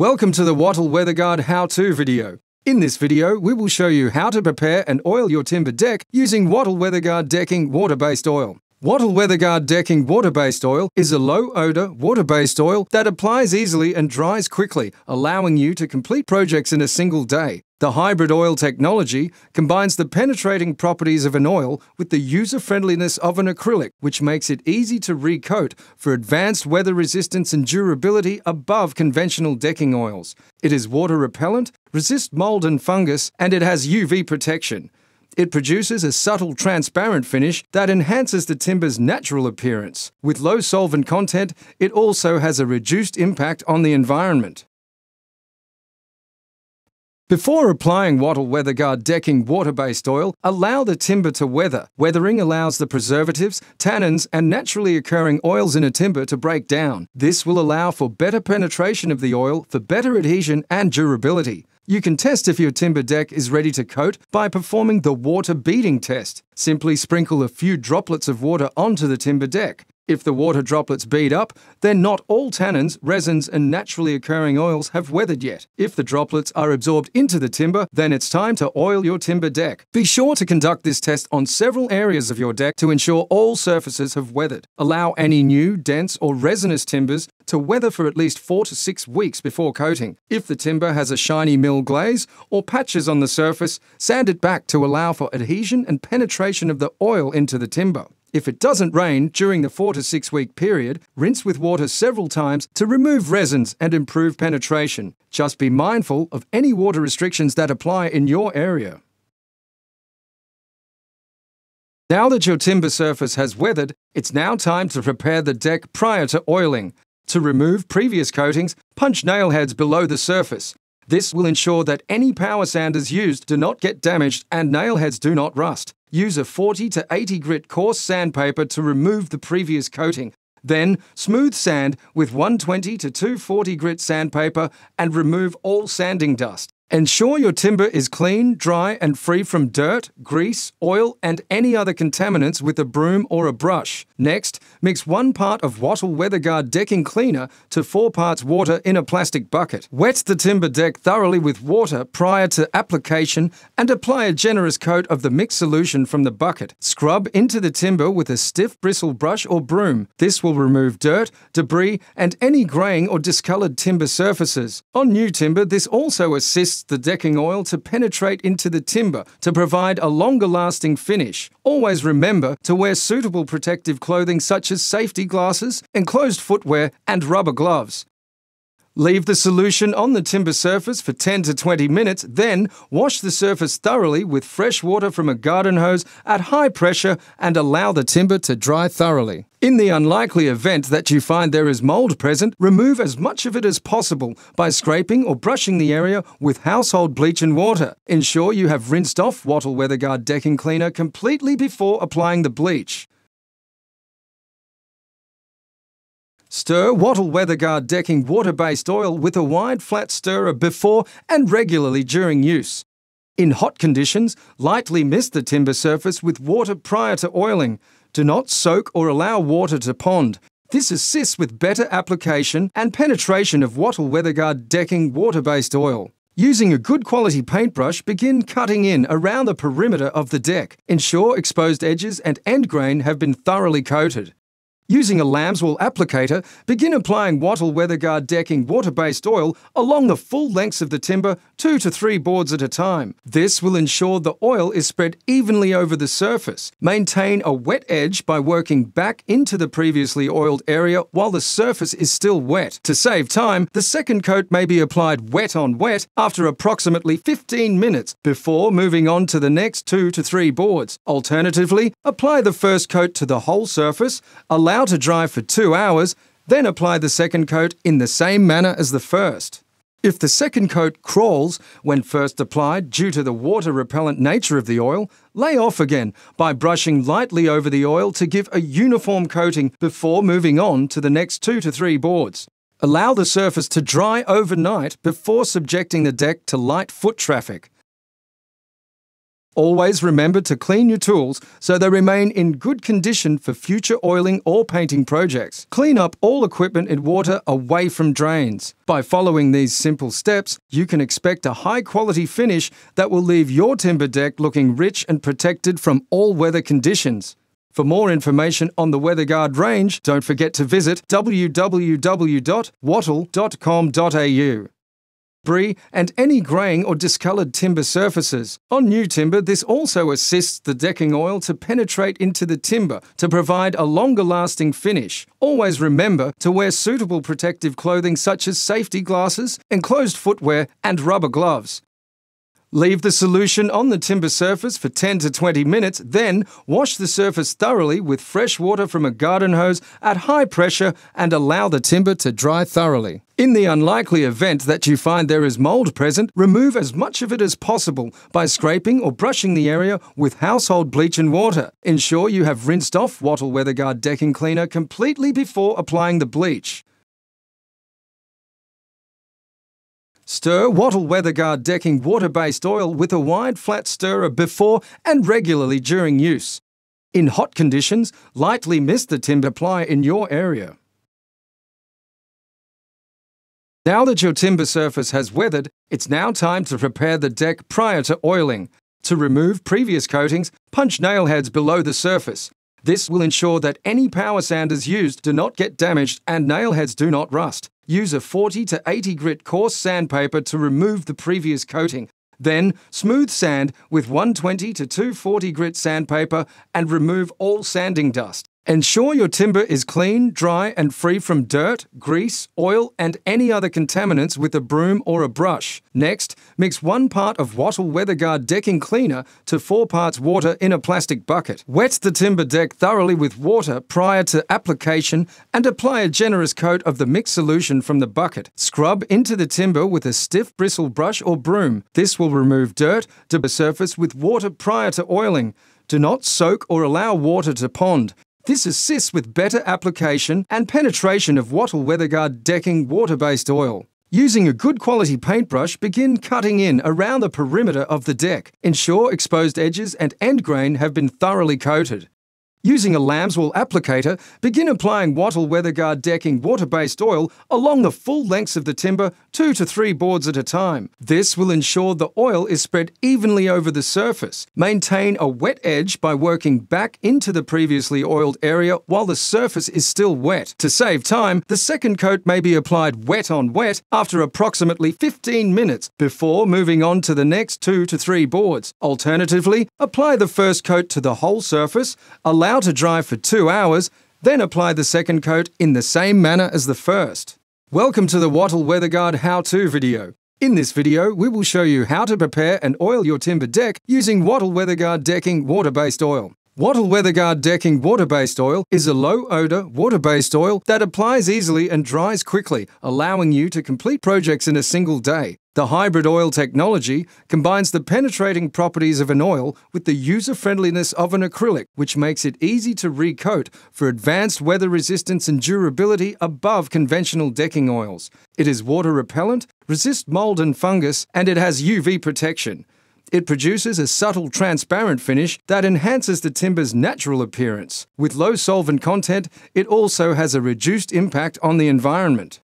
Welcome to the Wattyl Weathergard how-to video. In this video, we will show you how to prepare and oil your timber deck using Wattyl Weathergard Decking water-based oil. Wattyl Weathergard Decking water-based oil is a low-odor, water-based oil that applies easily and dries quickly, allowing you to complete projects in a single day. The hybrid oil technology combines the penetrating properties of an oil with the user-friendliness of an acrylic, which makes it easy to recoat for advanced weather resistance and durability above conventional decking oils. It is water repellent, resists mold and fungus, and it has UV protection. It produces a subtle transparent finish that enhances the timber's natural appearance. With low solvent content, it also has a reduced impact on the environment. Before applying Wattyl Weathergard decking water-based oil, allow the timber to weather. Weathering allows the preservatives, tannins, and naturally occurring oils in a timber to break down. This will allow for better penetration of the oil for better adhesion and durability. You can test if your timber deck is ready to coat by performing the water beading test. Simply sprinkle a few droplets of water onto the timber deck. If the water droplets bead up, then not all tannins, resins, and naturally occurring oils have weathered yet. If the droplets are absorbed into the timber, then it's time to oil your timber deck. Be sure to conduct this test on several areas of your deck to ensure all surfaces have weathered. Allow any new, dense, or resinous timbers to weather for at least four to six weeks before coating. If the timber has a shiny mill glaze or patches on the surface, sand it back to allow for adhesion and penetration of the oil into the timber. If it doesn't rain during the four to six week period, rinse with water several times to remove resins and improve penetration. Just be mindful of any water restrictions that apply in your area. Now that your timber surface has weathered, it's now time to prepare the deck prior to oiling. To remove previous coatings, punch nail heads below the surface. This will ensure that any power sanders used do not get damaged and nail heads do not rust. Use a 40 to 80 grit coarse sandpaper to remove the previous coating. Then, smooth sand with 120 to 240 grit sandpaper and remove all sanding dust. Ensure your timber is clean, dry, and free from dirt, grease, oil, and any other contaminants with a broom or a brush. Next, mix one part of Wattyl Weathergard decking cleaner to four parts water in a plastic bucket. Wet the timber deck thoroughly with water prior to application and apply a generous coat of the mixed solution from the bucket. Scrub into the timber with a stiff bristle brush or broom. This will remove dirt, debris, and any graying or discolored timber surfaces. On new timber, this also assists the decking oil to penetrate into the timber to provide a longer lasting finish. Always remember to wear suitable protective clothing such as safety glasses, enclosed footwear, and rubber gloves. Leave the solution on the timber surface for 10 to 20 minutes, then wash the surface thoroughly with fresh water from a garden hose at high pressure and allow the timber to dry thoroughly. In the unlikely event that you find there is mold present, remove as much of it as possible by scraping or brushing the area with household bleach and water. Ensure you have rinsed off Wattyl Weathergard decking cleaner completely before applying the bleach. Stir Wattyl Weathergard decking water-based oil with a wide flat stirrer before and regularly during use. In hot conditions, lightly mist the timber surface with water prior to oiling. Do not soak or allow water to pond. This assists with better application and penetration of Wattyl Weathergard decking water-based oil. Using a good quality paintbrush, begin cutting in around the perimeter of the deck. Ensure exposed edges and end grain have been thoroughly coated. Using a lambswool applicator, begin applying Wattyl Weathergard decking water-based oil along the full lengths of the timber, two to three boards at a time. This will ensure the oil is spread evenly over the surface. Maintain a wet edge by working back into the previously oiled area while the surface is still wet. To save time, the second coat may be applied wet on wet after approximately 15 minutes before moving on to the next two to three boards. Alternatively, apply the first coat to the whole surface, allow allow to dry for two hours, then apply the second coat in the same manner as the first. If the second coat crawls when first applied due to the water repellent nature of the oil, lay off again by brushing lightly over the oil to give a uniform coating before moving on to the next two to three boards. Allow the surface to dry overnight before subjecting the deck to light foot traffic. Always remember to clean your tools so they remain in good condition for future oiling or painting projects. Clean up all equipment in water away from drains. By following these simple steps, you can expect a high quality finish that will leave your timber deck looking rich and protected from all weather conditions. For more information on the Weathergard range, don't forget to visit www.wattyl.com.au. Brie and any greying or discoloured timber surfaces. On new timber, this also assists the decking oil to penetrate into the timber to provide a longer lasting finish. Always remember to wear suitable protective clothing such as safety glasses, enclosed footwear, and rubber gloves. Leave the solution on the timber surface for 10 to 20 minutes, then wash the surface thoroughly with fresh water from a garden hose at high pressure and allow the timber to dry thoroughly. In the unlikely event that you find there is mold present, remove as much of it as possible by scraping or brushing the area with household bleach and water. Ensure you have rinsed off Wattyl Weathergard decking cleaner completely before applying the bleach. Stir Wattyl Weathergard decking water-based oil with a wide flat stirrer before and regularly during use. In hot conditions, lightly mist the timber ply in your area. Now that your timber surface has weathered, it's now time to prepare the deck prior to oiling. To remove previous coatings, punch nail heads below the surface. This will ensure that any power sanders used do not get damaged and nail heads do not rust. Use a 40 to 80 grit coarse sandpaper to remove the previous coating. Then, smooth sand with 120 to 240 grit sandpaper and remove all sanding dust. Ensure your timber is clean, dry, and free from dirt, grease, oil, and any other contaminants with a broom or a brush. Next, mix one part of Wattyl Weathergard decking cleaner to four parts water in a plastic bucket. Wet the timber deck thoroughly with water prior to application and apply a generous coat of the mixed solution from the bucket. Scrub into the timber with a stiff bristle brush or broom. This will remove dirt to the surface with water prior to oiling. Do not soak or allow water to pond. This assists with better application and penetration of Wattyl Weathergard decking water-based oil. Using a good quality paintbrush, begin cutting in around the perimeter of the deck. Ensure exposed edges and end grain have been thoroughly coated. Using a lambswool applicator, begin applying Wattyl Weathergard decking water-based oil along the full lengths of the timber, two to three boards at a time. This will ensure the oil is spread evenly over the surface. Maintain a wet edge by working back into the previously oiled area while the surface is still wet. To save time, the second coat may be applied wet on wet after approximately 15 minutes before moving on to the next two to three boards. Alternatively, apply the first coat to the whole surface, allow allow to dry for two hours, then apply the second coat in the same manner as the first. Welcome to the Wattyl Weathergard how-to video. In this video, we will show you how to prepare and oil your timber deck using Wattyl Weathergard Decking water-based oil. Wattyl Weathergard Decking water-based oil is a low-odor, water-based oil that applies easily and dries quickly, allowing you to complete projects in a single day. The hybrid oil technology combines the penetrating properties of an oil with the user friendliness of an acrylic, which makes it easy to recoat for advanced weather resistance and durability above conventional decking oils. It is water repellent, resists mold and fungus, and it has UV protection. It produces a subtle transparent finish that enhances the timber's natural appearance. With low solvent content, it also has a reduced impact on the environment.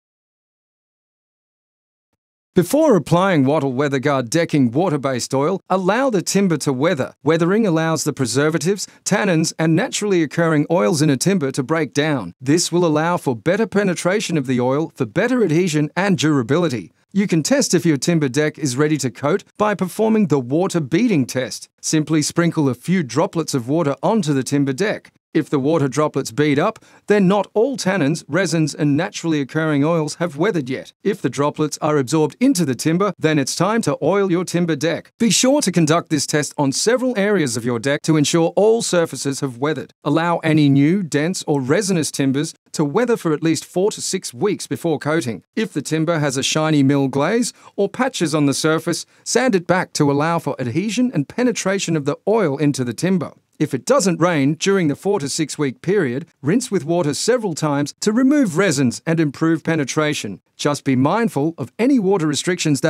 Before applying Wattyl Weathergard decking water-based oil, allow the timber to weather. Weathering allows the preservatives, tannins, and naturally occurring oils in a timber to break down. This will allow for better penetration of the oil for better adhesion and durability. You can test if your timber deck is ready to coat by performing the water beading test. Simply sprinkle a few droplets of water onto the timber deck. If the water droplets bead up, then not all tannins, resins, and naturally occurring oils have weathered yet. If the droplets are absorbed into the timber, then it's time to oil your timber deck. Be sure to conduct this test on several areas of your deck to ensure all surfaces have weathered. Allow any new, dense, or resinous timbers to weather for at least four to six weeks before coating. If the timber has a shiny mill glaze or patches on the surface, sand it back to allow for adhesion and penetration of the oil into the timber. If it doesn't rain during the four to six week period, rinse with water several times to remove resins and improve penetration. Just be mindful of any water restrictions that